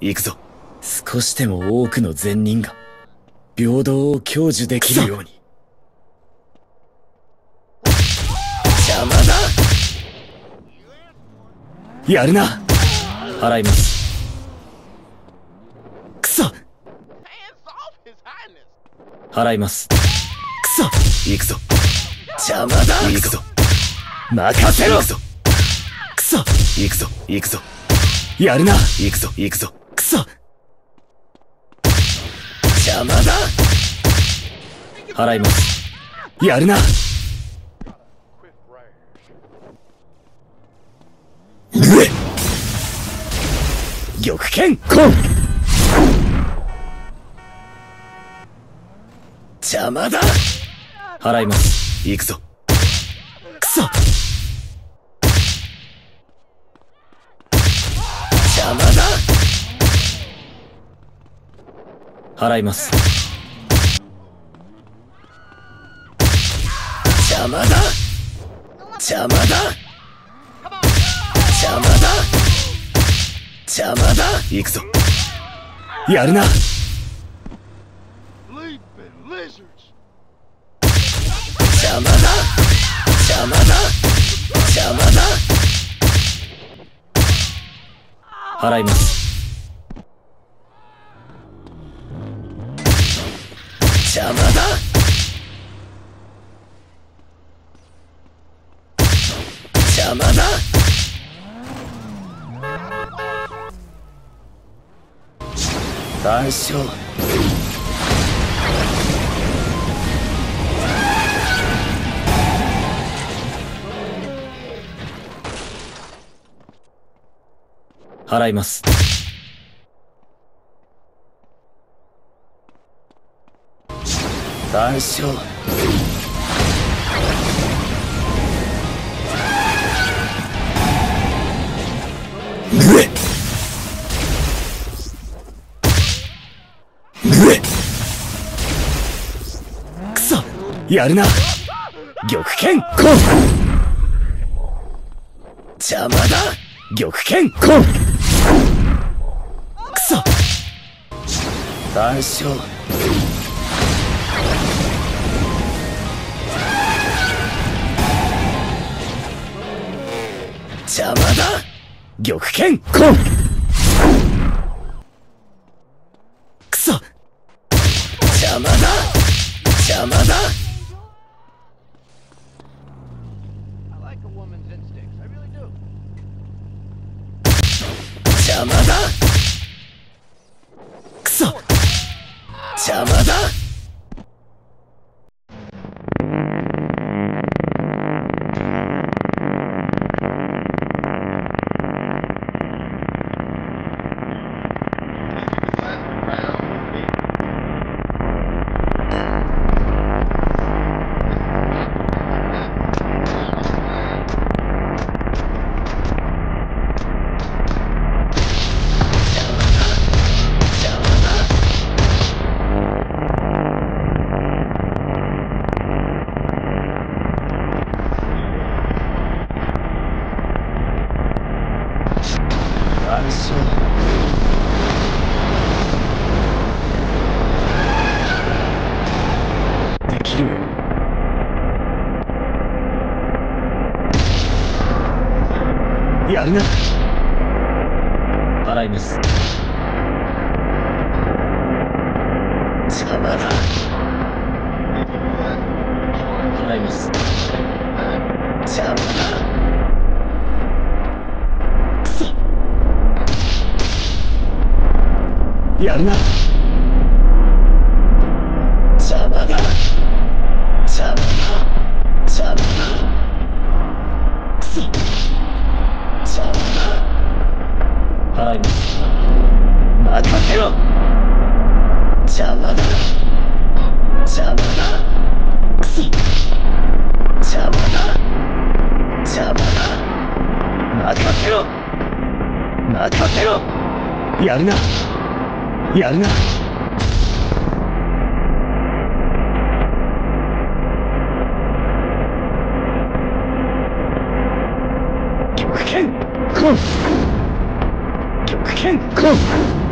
行くぞ。少しでも多くの善人が、平等を享受できるように。邪魔だやるな払います。くそ!払います。くそ行くぞ。邪魔だ行くぞ。任せろ行くぞ。くそ行くぞ。行くぞ。やるな行くぞ。行くぞ。くそ邪魔だ。払います。やるな。うえ玉剣。コン邪魔だ。払います。行くぞ。くそ邪魔だ払います。邪魔だ。邪魔だ。邪魔だ。邪魔だ。行くぞ。やるな!邪魔だ。邪魔だ。邪魔だ。払います邪魔だ。邪魔だ。大将払います。大将。うえうえくそやるな。玉剣。コン。邪魔だ。玉剣。コン。くそ大将邪魔だ。玉剣コンやるな。払います。邪魔だ払います。邪魔だやるな。邪魔だ邪魔だ邪魔だくそ邪魔だ払います任せろ邪魔だ邪魔だくそ邪魔だ邪魔だ任せろ任せろやるな。やるな。極剣 Close!